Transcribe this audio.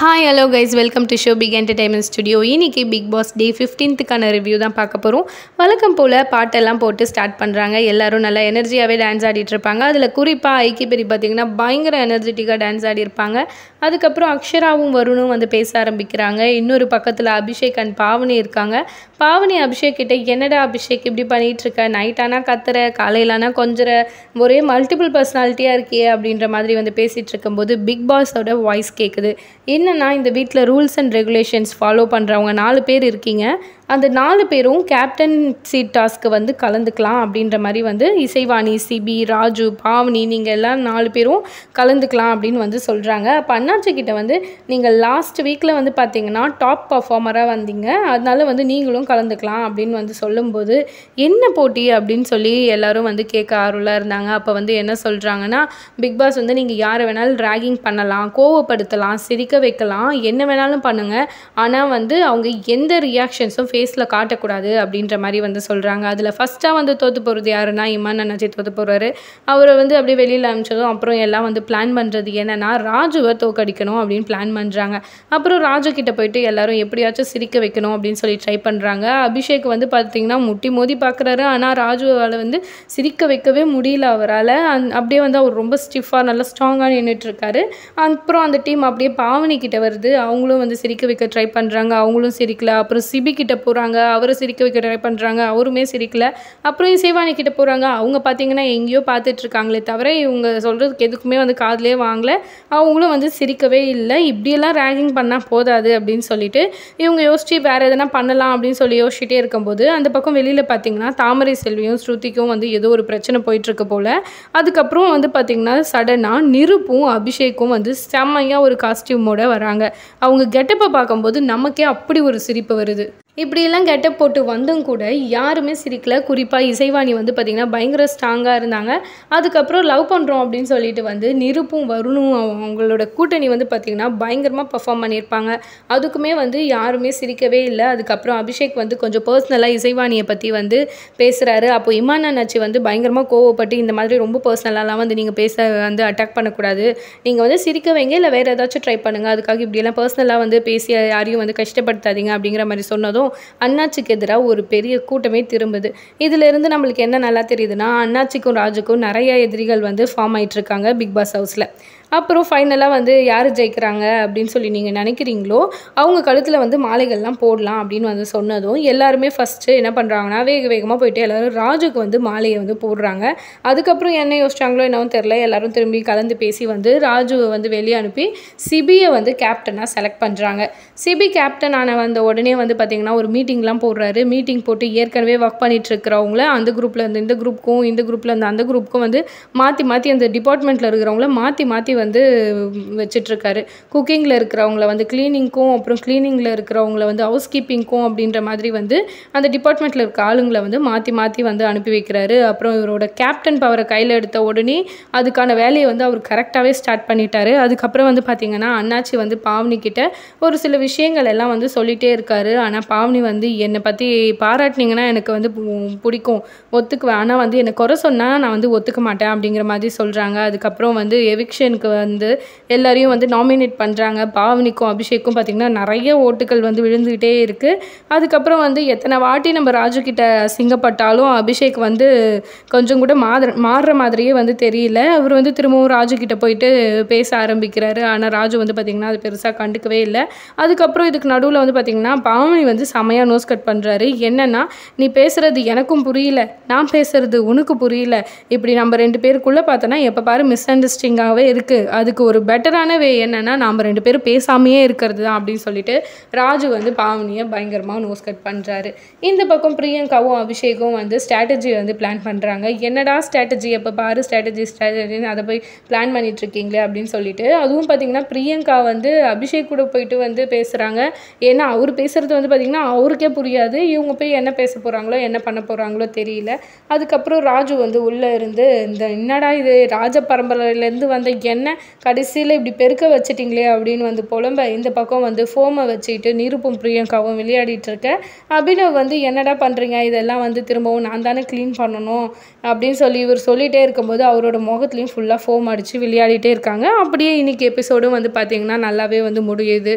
Hi hello guys welcome to show big entertainment studio இன்றைக்கி Bigg Boss day ஃபிஃப்டீன்த்துக்கான review தான் பார்க்க போகிறோம் வழக்கம் போல் பாட்டெல்லாம் போட்டு ஸ்டார்ட் பண்ணுறாங்க எல்லோரும் நல்லா எனர்ஜியாகவே டான்ஸ் ஆடிட்டு இருப்பாங்க. அதில் குறிப்பாக ஐக்கி பெரி பார்த்திங்கன்னா பயங்கர எனர்ஜெட்டிக்காக டான்ஸ் ஆடி இருப்பாங்க. அதுக்கப்புறம் அக்ஷராவும் வருணும் வந்து பேச ஆரம்பிக்கிறாங்க. இன்னொரு பக்கத்தில் அபிஷேக் அண்ட் பாவனி இருக்காங்க. பாவனி அபிஷேக் கிட்டே என்னடா அபிஷேக் இப்படி பண்ணிகிட்ருக்க இருக்க? நைட் ஆனால் கத்துற காலையிலானா கொஞ்சம் ஒரே மல்டிபிள் பர்சனாலிட்டியாக இருக்கியே அப்படின்ற மாதிரி வந்து பேசிகிட்டு இருக்கும்போது பிக் பாஸோட வாய்ஸ் கேட்குது என்ன என்னென்னா இந்த வீட்டில் ரூல்ஸ் அண்ட் ரெகுலேஷன்ஸ் ஃபாலோ பண்ணுறவங்க நாலு பேர் இருக்கீங்க. அந்த நாலு பேரும் கேப்டன் சீட் டாஸ்க்கு வந்து கலந்துக்கலாம் அப்படின்ற மாதிரி வந்து இசைவாணி சிபி ராஜு பாவனி நீங்கள் எல்லாம் நாலு பேரும் கலந்துக்கலாம் அப்படின்னு வந்து சொல்கிறாங்க அப்போ அண்ணாச்சி கிட்ட வந்து நீங்கள் லாஸ்ட் வீக்கில் வந்து பார்த்தீங்கன்னா டாப் பர்ஃபார்மராக வந்தீங்க. அதனால வந்து நீங்களும் கலந்துக்கலாம் அப்படின்னு வந்து சொல்லும்போது என்ன போட்டி அப்படின்னு சொல்லி எல்லோரும் வந்து கேட்க ஆர்வலாக இருந்தாங்க. அப்போ வந்து என்ன சொல்கிறாங்கன்னா பிக் பாஸ் வந்து நீங்கள் யாரை வேணாலும் ட்ராகிங் பண்ணலாம் கோவப்படுத்தலாம் சிரிக்க வைக்கலாம் என்ன வேணாலும் பண்ணுங்கள் ஆனால் வந்து அவங்க எந்த ரியாக்ஷன்ஸும் ஃபேஸில் காட்டக்கூடாது அப்படின்ற மாதிரி வந்து சொல்கிறாங்க அதில் ஃபஸ்ட்டாக வந்து தோற்று போகிறது யாருன்னா இமான் அண்ணாச்சி தோற்று போகிறாரு அவரை வந்து அப்படியே வெளியில் அனுப்பிச்சதும் அப்புறம் எல்லாம் வந்து பிளான் பண்ணுறது என்னென்னா ராஜுவை தோக்கடிக்கணும் அப்படின்னு பிளான் பண்ணுறாங்க அப்புறம் ராஜு கிட்ட போயிட்டு எல்லாரும் எப்படியாச்சும் சிரிக்க வைக்கணும் அப்படின்னு சொல்லி ட்ரை பண்ணுறாங்க அபிஷேக் வந்து பார்த்தீங்கன்னா முட்டி மோதி பார்க்குறாரு ஆனால் ராஜுவால் வந்து சிரிக்க வைக்கவே முடியல அவரால். அந் அப்படியே வந்து அவர் ரொம்ப ஸ்டிஃபாக நல்லா ஸ்ட்ராங்காக நின்றுட்டுருக்காரு அப்புறம் அந்த டீம் அப்படியே பாவனி கிட்ட வருது. அவங்களும் வந்து சிரிக்க வைக்க ட்ரை பண்ணுறாங்க அவங்களும் சிரிக்கல. அப்புறம் சிபி கிட்ட போகிறாங்க அவரை சிரிக்க வைக்க ட்ரை பண்ணுறாங்க அவருமே சிரிக்கல. அப்புறம் சிவானி கிட்ட போகிறாங்க அவங்க பார்த்தீங்கன்னா எங்கேயோ பார்த்துட்டு இருக்காங்களே தவிர இவங்க சொல்கிறதுக்கு எதுக்குமே வந்து காதலே வாங்கல. அவங்களும் வந்து சிரிக்கவே இல்லை. இப்படியெல்லாம் ரேகிங் பண்ணால் போதாது அப்படின்னு சொல்லிட்டு இவங்க யோசிச்சு வேறு எதனா பண்ணலாம் அப்படின்னு சொல்லி யோசிச்சுட்டே இருக்கும்போது அந்த பக்கம் வெளியில் பார்த்தீங்கன்னா தாமரை செல்வியும் ஸ்ருதிக்கும் வந்து ஏதோ ஒரு பிரச்சனை போயிட்டுருக்கு போல். அதுக்கப்புறம் வந்து பார்த்திங்கன்னா சடனாக நிருப்பும் அபிஷேக்கும் வந்து செம்மையாக ஒரு காஸ்டியூமோட வராங்க. அவங்க கெட்டப்பை பார்க்கும்போது நமக்கே அப்படி ஒரு சிரிப்பு வருது. இப்படியெல்லாம் கெட்டப் போட்டு வந்தும் கூட யாருமே சிரிக்கல. குறிப்பாக இசைவாணி வந்து பார்த்திங்கன்னா பயங்கர ஸ்ட்ராங்காக இருந்தாங்க. அதுக்கப்புறம் லவ் பண்ணுறோம் அப்படின்னு சொல்லிட்டு வந்து நிருப்பும் வருணும் அவங்களோட கூட்டணி வந்து பார்த்திங்கன்னா பயங்கரமாக பர்ஃபார்ம் பண்ணியிருப்பாங்க. அதுக்குமே வந்து யாருமே சிரிக்கவே இல்லை. அதுக்கப்புறம் அபிஷேக் வந்து கொஞ்சம் பர்சனலாக இசைவாணியை பற்றி வந்து பேசுகிறாரு அப்போ இமானா அண்ணாச்சி வந்து பயங்கரமாக கோவப்பட்டு இந்த மாதிரி ரொம்ப பர்சனலாலாம் வந்து நீங்கள் பேச வந்து அட்டாக் பண்ணக்கூடாது. நீங்கள் வந்து சிரிக்க வைங்க இல்லை வேறு ஏதாச்சும் ட்ரை பண்ணுங்கள் அதுக்காக இப்படியெல்லாம் பர்சனலாக வந்து பேசி யாரையும் வந்து கஷ்டப்படுத்தாதீங்க அப்படிங்கிற மாதிரி சொன்னதும் அண்ணாச்சிக்கு எதிராக ஒரு பெரிய கூட்டமே திரும்புது. இதிலிருந்து நம்மளுக்கு என்ன நல்லா தெரியுதுன்னா அண்ணாச்சிக்கும் ராஜுக்கும் நிறைய எதிரிகள் வந்து ஃபார்ம் ஆகிட்டு இருக்காங்க பிக் பாஸ் ஹவுஸில் அப்புறம் ஃபைனலாக வந்து யார் ஜெயிக்கிறாங்க அப்படின்னு சொல்லி நீங்கள் நினைக்கிறீங்களோ அவங்க கழுத்தில் வந்து மாலைகள்லாம் போடலாம் அப்படின்னு வந்து சொன்னதும் எல்லாருமே ஃபஸ்ட்டு என்ன பண்ணுறாங்கன்னா வேக வேகமாக போயிட்டு எல்லோரும் ராஜுக்கு வந்து மாலையை வந்து போடுறாங்க. அதுக்கப்புறம் என்ன யோசிச்சாங்களோ என்னவும் தெரில எல்லாரும் திரும்பி கலந்து பேசி வந்து ராஜுவை வந்து வெளியே அனுப்பி சிபியை வந்து கேப்டனாக செலக்ட் பண்ணுறாங்க சிபி கேப்டன் ஆன வந்த உடனே வந்து பார்த்திங்கன்னா ஒரு மீட்டிங்லாம் போடுறாரு. மீட்டிங் போட்டு ஏற்கனவே ஒர்க் பண்ணிட்டு இருக்கிறவங்கள அந்த குரூப்பில் இருந்து இந்த குரூப்புக்கும் இந்த குரூப்பில் இருந்து அந்த குரூப்புக்கும் வந்து மாற்றி மாற்றி அந்த டிபார்ட்மெண்ட்டில் இருக்கிறவங்கள மாற்றி மாற்றி வந்து வச்சிட்ருக்காரு. குக்கிங்கில் இருக்கிறவங்கள வந்து க்ளீனிங்க்கும் அப்புறம் க்ளீனிங்கில் இருக்கிறவங்கள வந்து ஹவுஸ் கீப்பிங்க்கும் அப்படின்ற மாதிரி வந்து அந்த டிபார்ட்மெண்ட்டில் இருக்க ஆளுங்களை வந்து மாற்றி மாற்றி வந்து அனுப்பி வைக்கிறாரு. அப்புறம் இவரோட கேப்டன் பவரை கையில் எடுத்த உடனே அதுக்கான வேலையை வந்து அவர் கரெக்டாகவே ஸ்டார்ட் பண்ணிட்டாரு. அதுக்கப்புறம் வந்து பார்த்திங்கன்னா அண்ணாச்சி வந்து பாவனி கிட்ட ஒரு சில விஷயங்கள் எல்லாம் வந்து சொல்லிகிட்டே இருக்காரு. ஆனால் பாவனி வந்து என்னை பற்றி பாராட்டினீங்கன்னா எனக்கு வந்து பு- பிடிக்கும். ஒத்துக்குவேன். ஆனால் வந்து என்னை குறை சொன்னால் நான் வந்து ஒத்துக்க மாட்டேன் அப்படிங்கிற மாதிரி சொல்கிறாங்க அதுக்கப்புறம் வந்து எவிக்ஷனுக்கு வந்து எல்லாரையும் வந்து நாமினேட் பண்ணுறாங்க பாவனிக்கும் அபிஷேக்கும் பார்த்திங்கன்னா நிறைய ஓட்டுகள் வந்து விழுந்துக்கிட்டே இருக்குது அதுக்கப்புறம் வந்து எத்தனை வாட்டி நம்ம ராஜு சிங்கப்பட்டாலும் அபிஷேக் வந்து கொஞ்சம் கூட மாற மாறுற மாதிரியே வந்து தெரியல. அவர் வந்து திரும்பவும் ராஜு போயிட்டு பேச ஆரம்பிக்கிறாரு. ஆனால் ராஜு வந்து பார்த்திங்கன்னா அது பெருசாக கண்டுக்கவே இல்லை. அதுக்கப்புறம் இதுக்கு நடுவில் வந்து பார்த்திங்கன்னா பாவனி வந்து செமையாக நோஸ் கட் பண்ணுறாரு என்னென்னா நீ பேசுகிறது எனக்கும் புரியல. நான் பேசுகிறது உனக்கு புரியல. இப்படி நம்ம ரெண்டு பேருக்குள்ளே பார்த்தோன்னா எப்போ பாரு மிஸ் அண்டர்ஸ்டிங்காகவே இருக்குது அதுக்கு ஒரு பெட்டரான வே என்னென்னா நாம் ரெண்டு பேரும் பேசாமையே இருக்கிறது தான் அப்படின்னு சொல்லிட்டு ராஜு வந்து பாவனியை பயங்கரமாக நோஸ் கட் பண்ணுறாரு இந்த பக்கம் பிரியங்காவும் அபிஷேக்கும் வந்து ஸ்ட்ராட்டஜி வந்து பிளான் பண்ணுறாங்க என்னடா ஸ்ட்ராட்டஜி எப்போ பாரு ஸ்ட்ராட்டஜி ஸ்ட்ராட்டஜின்னு அதை போய் பிளான் பண்ணிகிட்ருக்கீங்களே அப்படின்னு சொல்லிட்டு அதுவும் பார்த்தீங்கன்னா பிரியங்கா வந்து அபிஷேக் கூட போயிட்டு வந்து பேசுகிறாங்க ஏன்னா அவர் பேசுகிறது வந்து பார்த்திங்கன்னா அவருக்கே புரியாது. இவங்க போய் என்ன பேச போகிறாங்களோ என்ன பண்ண போகிறாங்களோ தெரியல. அதுக்கப்புறம் ராஜு வந்து உள்ளே இருந்து இந்த என்னடா இது ராஜ பரம்பரையிலேருந்து வந்த என்ன என்ன? கடைசியில் இப்படி பெருக்க வச்சிட்டிங்களே அப்படின்னு வந்து புலம்ப இந்த பக்கம் வந்து ஃபோமை வச்சுக்கிட்டு நிருப்பும் பிரியங்காவும் விளையாடிட்டு இருக்க. அபினவ் வந்து என்னடா பண்ணுறீங்க இதெல்லாம் வந்து திரும்பவும் நான் தானே க்ளீன் பண்ணணும்? அப்படின்னு சொல்லி இவர் சொல்லிகிட்டே இருக்கும்போது அவரோட முகத்துலையும் ஃபுல்லாக ஃபோம் அடித்து விளையாடிட்டே இருக்காங்க. அப்படியே இன்னைக்கு எபிசோடும் வந்து பார்த்திங்கன்னா நல்லாவே வந்து முடியுது.